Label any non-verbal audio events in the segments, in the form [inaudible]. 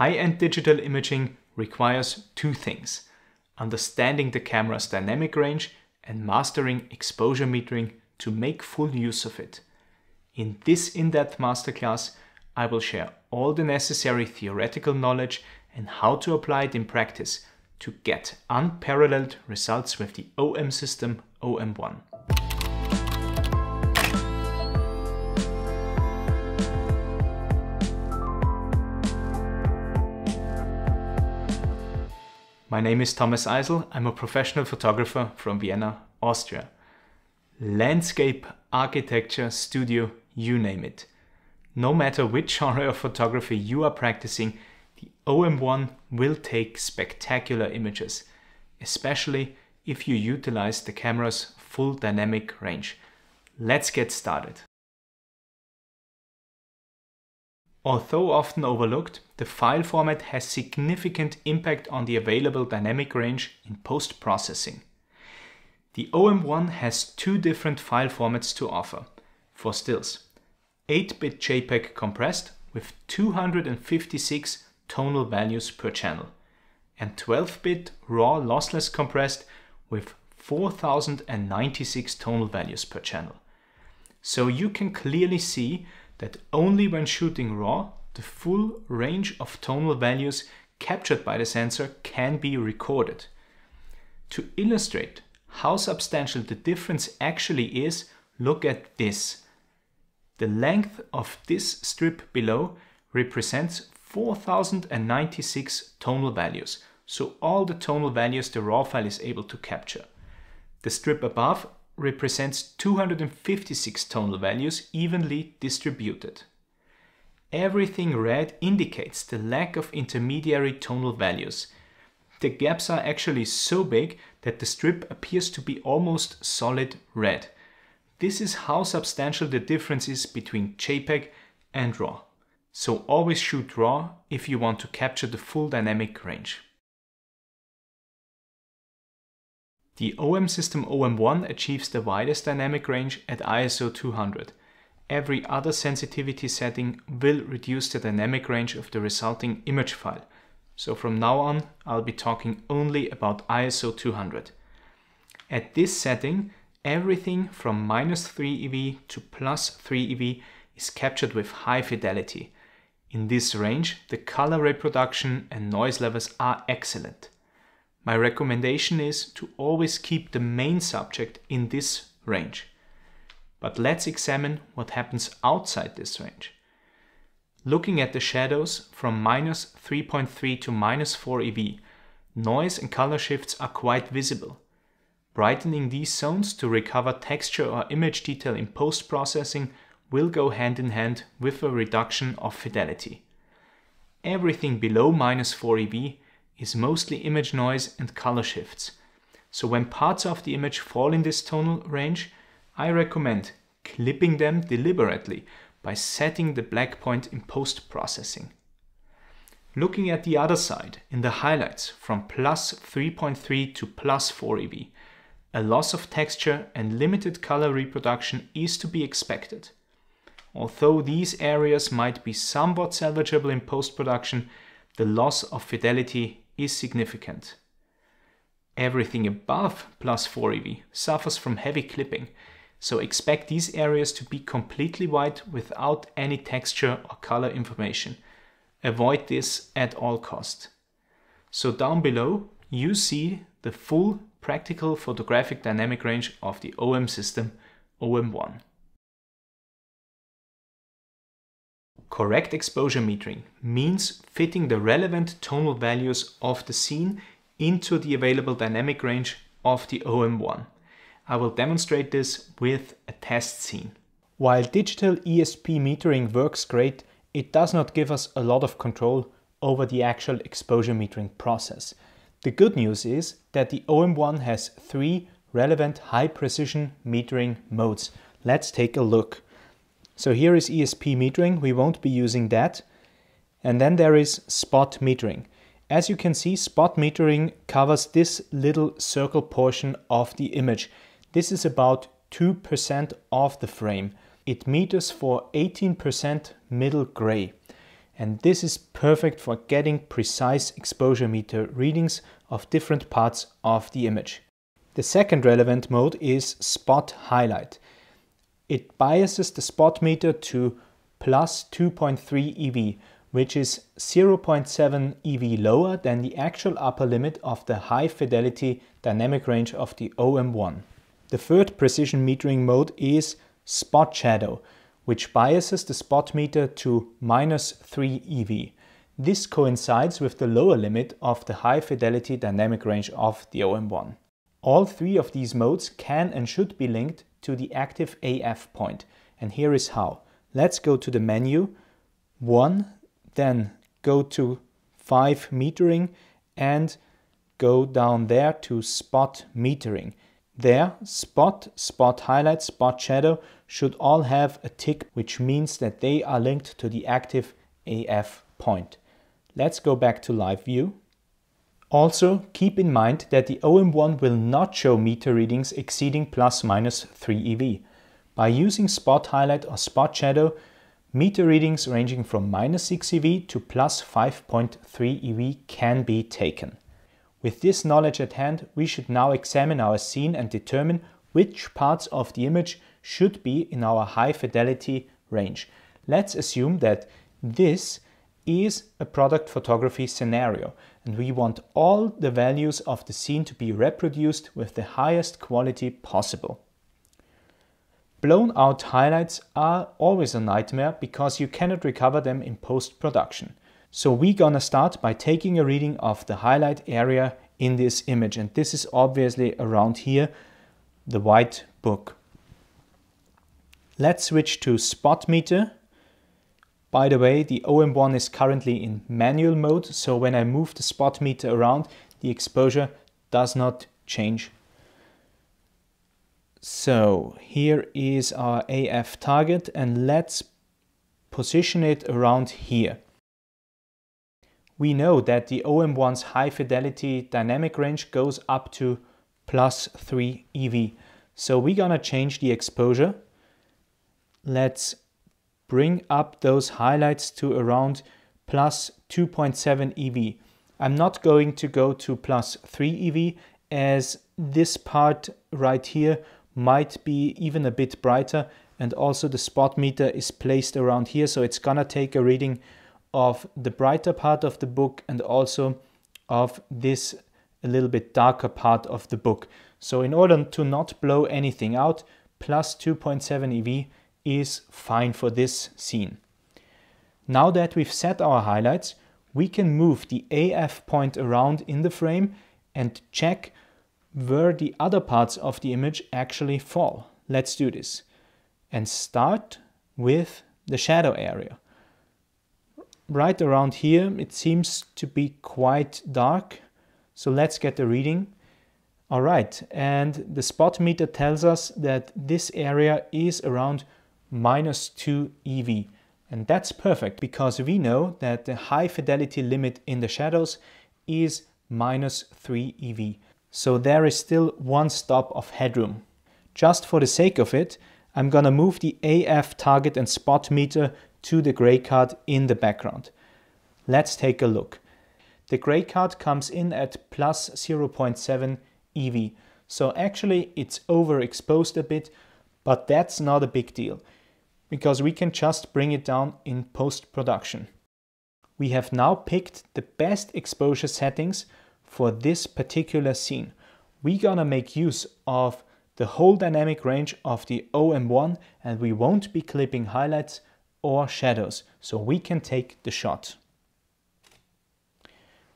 High-end digital imaging requires two things, understanding the camera's dynamic range and mastering exposure metering to make full use of it. In this in-depth masterclass, I will share all the necessary theoretical knowledge and how to apply it in practice to get unparalleled results with the OM system OM1. My name is Thomas Eisl. I'm a professional photographer from Vienna, Austria. Landscape, architecture, studio, you name it. No matter which [laughs] genre of photography you are practicing, the OM1 will take spectacular images, especially if you utilize the camera's full dynamic range. Let's get started. Although often overlooked, the file format has significant impact on the available dynamic range in post-processing. The OM1 has two different file formats to offer for stills. 8-bit JPEG compressed with 256 tonal values per channel and 12-bit raw lossless compressed with 4096 tonal values per channel. So you can clearly see that only when shooting RAW, the full range of tonal values captured by the sensor can be recorded. To illustrate how substantial the difference actually is, look at this. The length of this strip below represents 4096 tonal values, so all the tonal values the RAW file is able to capture. The strip above represents 256 tonal values evenly distributed. Everything red indicates the lack of intermediary tonal values. The gaps are actually so big that the strip appears to be almost solid red. This is how substantial the difference is between JPEG and RAW. So always shoot RAW if you want to capture the full dynamic range. The OM system OM1 achieves the widest dynamic range at ISO 200. Every other sensitivity setting will reduce the dynamic range of the resulting image file. So from now on, I'll be talking only about ISO 200. At this setting, everything from minus 3 eV to plus 3 eV is captured with high fidelity. In this range, the color reproduction and noise levels are excellent. My recommendation is to always keep the main subject in this range. But let's examine what happens outside this range. Looking at the shadows from minus 3.3 to minus 4 eV, noise and color shifts are quite visible. Brightening these zones to recover texture or image detail in post-processing will go hand in hand with a reduction of fidelity. Everything below minus 4 eV is mostly image noise and color shifts. So when parts of the image fall in this tonal range, I recommend clipping them deliberately by setting the black point in post-processing. Looking at the other side, in the highlights from plus 3.3 to plus 4 eV, a loss of texture and limited color reproduction is to be expected. Although these areas might be somewhat salvageable in post-production, the loss of fidelity is significant. Everything above plus 4 eV suffers from heavy clipping, so expect these areas to be completely white without any texture or color information. Avoid this at all cost. So down below you see the full practical photographic dynamic range of the OM system OM1. Correct exposure metering means fitting the relevant tonal values of the scene into the available dynamic range of the OM1. I will demonstrate this with a test scene. While digital ESP metering works great, it does not give us a lot of control over the actual exposure metering process. The good news is that the OM1 has three relevant high precision metering modes. Let's take a look. So here is ESP metering, we won't be using that. And then there is spot metering. As you can see, spot metering covers this little circle portion of the image. This is about 2% of the frame. It meters for 18% middle gray. and this is perfect for getting precise exposure meter readings of different parts of the image. The second relevant mode is spot highlight. It biases the spot meter to plus 2.3 eV, which is 0.7 eV lower than the actual upper limit of the high fidelity dynamic range of the OM1. The third precision metering mode is spot shadow, which biases the spot meter to minus 3 eV. This coincides with the lower limit of the high fidelity dynamic range of the OM1. All three of these modes can and should be linked to the active AF point, and here is how. Let's go to the menu, 1, then go to 5 metering and go down there to spot metering. There, spot, spot highlight, spot shadow should all have a tick, which means that they are linked to the active AF point. Let's go back to live view. Also, keep in mind that the OM1 will not show meter readings exceeding plus minus 3 eV. By using spot highlight or spot shadow, meter readings ranging from minus 6 eV to plus 5.3 eV can be taken. With this knowledge at hand, we should now examine our scene and determine which parts of the image should be in our high fidelity range. Let's assume that this is a product photography scenario and we want all the values of the scene to be reproduced with the highest quality possible. Blown out highlights are always a nightmare because you cannot recover them in post-production. So we're gonna start by taking a reading of the highlight area in this image. And this is obviously around here, the white book. Let's switch to spot meter. By the way, the OM1 is currently in manual mode. So when I move the spot meter around, the exposure does not change. So here is our AF target and let's position it around here we know that the OM1's high fidelity dynamic range goes up to plus 3 eV. So we're gonna change the exposure. Let's bring up those highlights to around plus 2.7 eV. I'm not going to go to plus 3 eV as this part right here might be even a bit brighter and also the spot meter is placed around here so it's gonna take a reading of the brighter part of the book and also of this a little bit darker part of the book. So in order to not blow anything out, plus 2.7 EV is fine for this scene. Now that we've set our highlights, we can move the AF point around in the frame and check where the other parts of the image actually fall. Let's do this. And start with the shadow area right around here it seems to be quite dark so let's get the reading all right and the spot meter tells us that this area is around minus 2 ev and that's perfect because we know that the high fidelity limit in the shadows is minus 3 ev so there is still one stop of headroom just for the sake of it I'm gonna move the AF target and spot meter to the gray card in the background. Let's take a look. The gray card comes in at plus 0.7 EV. So actually it's overexposed a bit, but that's not a big deal because we can just bring it down in post-production. We have now picked the best exposure settings for this particular scene. We're gonna make use of the whole dynamic range of the OM1 and we won't be clipping highlights or shadows, so we can take the shot.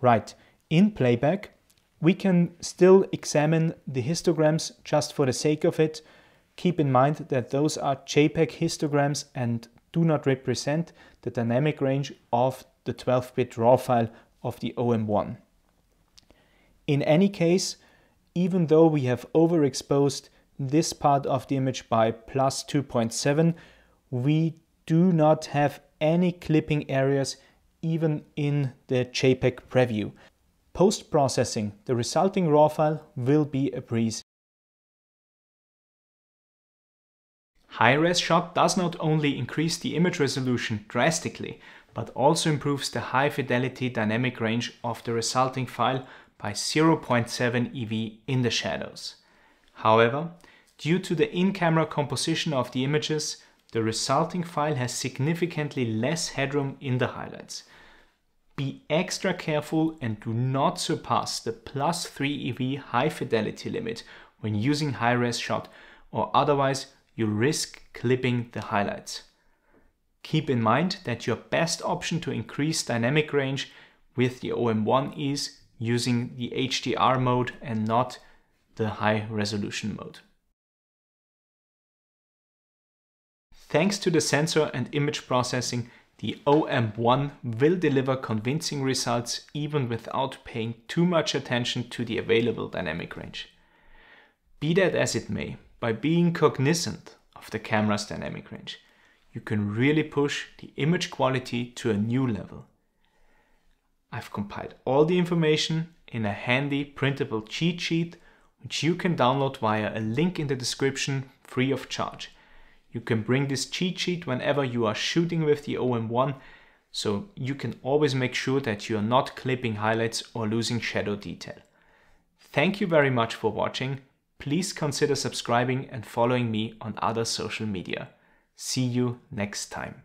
Right, in playback, we can still examine the histograms just for the sake of it. Keep in mind that those are JPEG histograms and do not represent the dynamic range of the 12-bit RAW file of the OM1. In any case, even though we have overexposed this part of the image by plus 2.7, we do not have any clipping areas even in the JPEG preview. Post-processing, the resulting RAW file will be a breeze. High-res shot does not only increase the image resolution drastically, but also improves the high fidelity dynamic range of the resulting file by 0.7 EV in the shadows. However, due to the in-camera composition of the images, the resulting file has significantly less headroom in the highlights. Be extra careful and do not surpass the plus 3 EV high fidelity limit when using high-res shot or otherwise you risk clipping the highlights. Keep in mind that your best option to increase dynamic range with the OM1 is using the HDR mode and not the high resolution mode. Thanks to the sensor and image processing, the OM1 will deliver convincing results even without paying too much attention to the available dynamic range. Be that as it may, by being cognizant of the camera's dynamic range, you can really push the image quality to a new level. I've compiled all the information in a handy printable cheat sheet which you can download via a link in the description free of charge. You can bring this cheat sheet whenever you are shooting with the OM1 so you can always make sure that you are not clipping highlights or losing shadow detail. Thank you very much for watching. Please consider subscribing and following me on other social media. See you next time.